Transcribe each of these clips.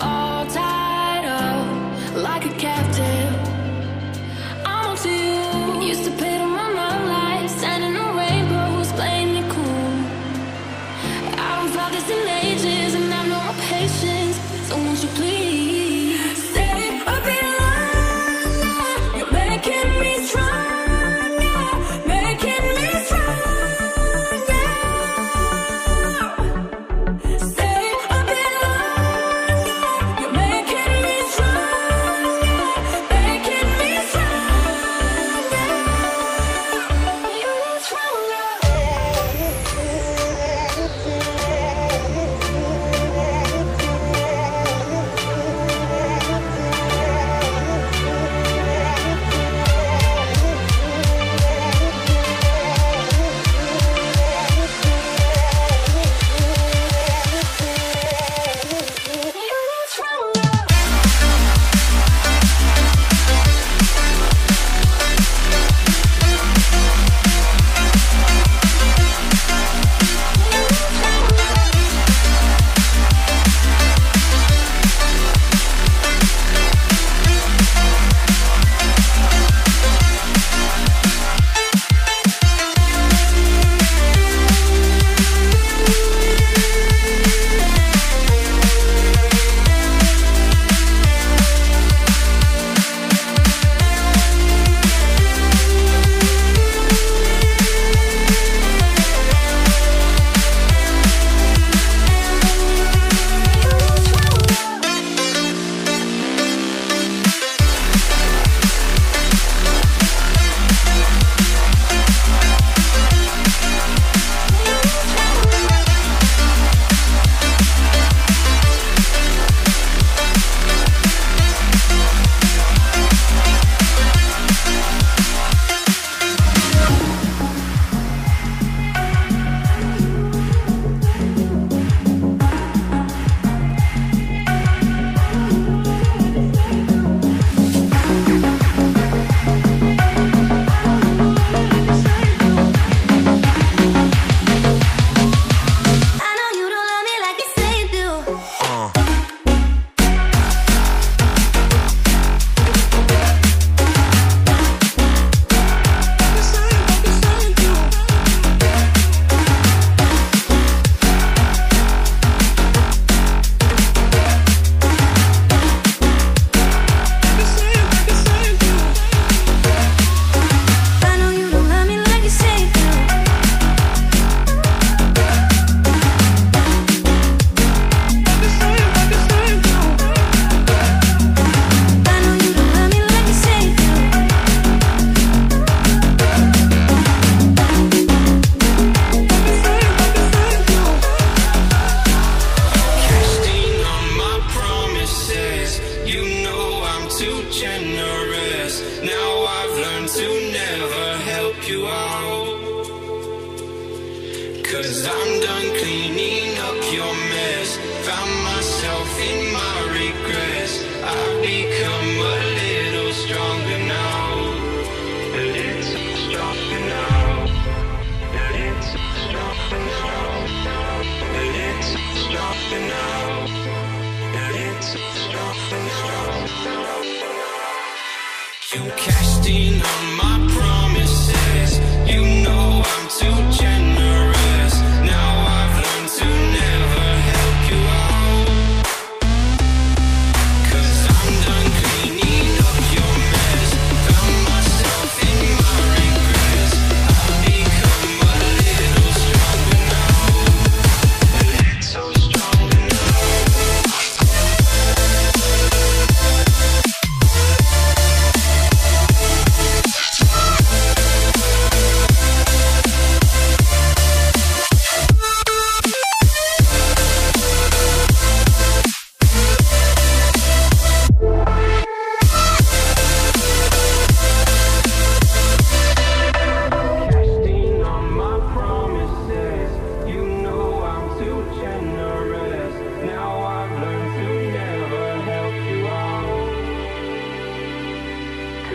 all tied up like a captive. I'm you. Used to standing on rainbows, playing it cool. I and have no patience. So won't you please? you out. Cause I'm done cleaning up your mess.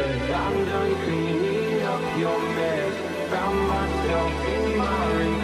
I'm done cleaning up your mess Found myself in my room.